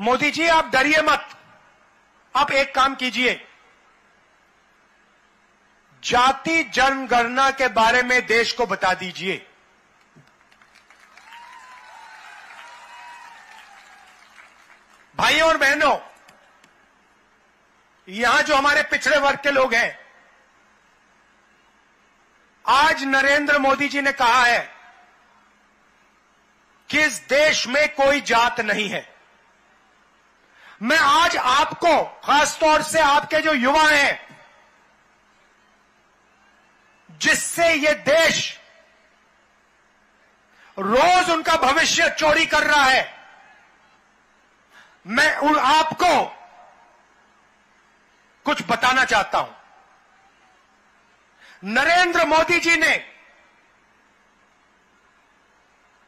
मोदी जी, आप डरिए मत। आप एक काम कीजिए। जाति जनगणना के बारे में देश को बता दीजिए। भाइयों और बहनों, यहाँ जो हमारे पिछड़े वर्ग के लोग हैं, आज नरेंद्र मोदी जी ने कहा है कि इस देश में कोई जात नहीं है। मैं आज आपको खासतौर से आपके जो युवा हैं, जिससे ये देश रोज उनका भविष्य चोरी कर रहा है, मैं उन आपको कुछ बताना चाहता हूँ। नरेंद्र मोदी जी ने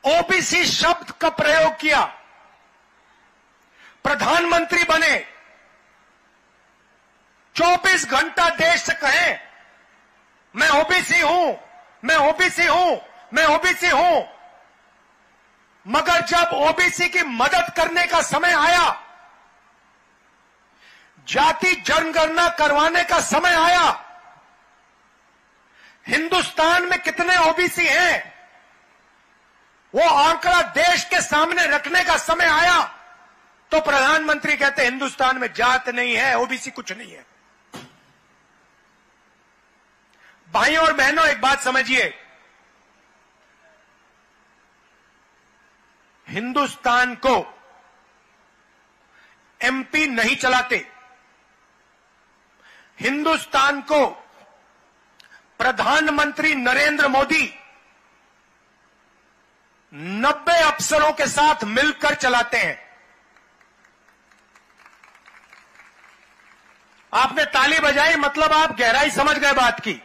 ओबीसी शब्द का प्रयोग किया। प्रधानमंत्री बने। 24 घंटा देश से कहें, मैं ओबीसी हूँ, मैं ओबीसी हूँ, मैं ओबीसी हूँ। मगर जब ओबीसी की मदद करने का समय आया, जाति जनगणना करवाने का समय आया, हिंदुस्तान में कितने ओबीसी हैं, वो आंकड़ा देश के सामने रखने का समय आया। तो प्रधानमंत्री कहते हिंदुस्तान में जात नहीं है, ओबीसी कुछ नहीं है। भाइयों और बहनों, एक बात समझिए। हिंदुस्तान को एमपी नहीं चलाते। हिंदुस्तान को प्रधानमंत्री नरेंद्र मोदी नब्बे अफसरों के साथ मिलकर चलाते हैं। आपने ताली बजाई मतलब आप गहराई समझ गए बात की।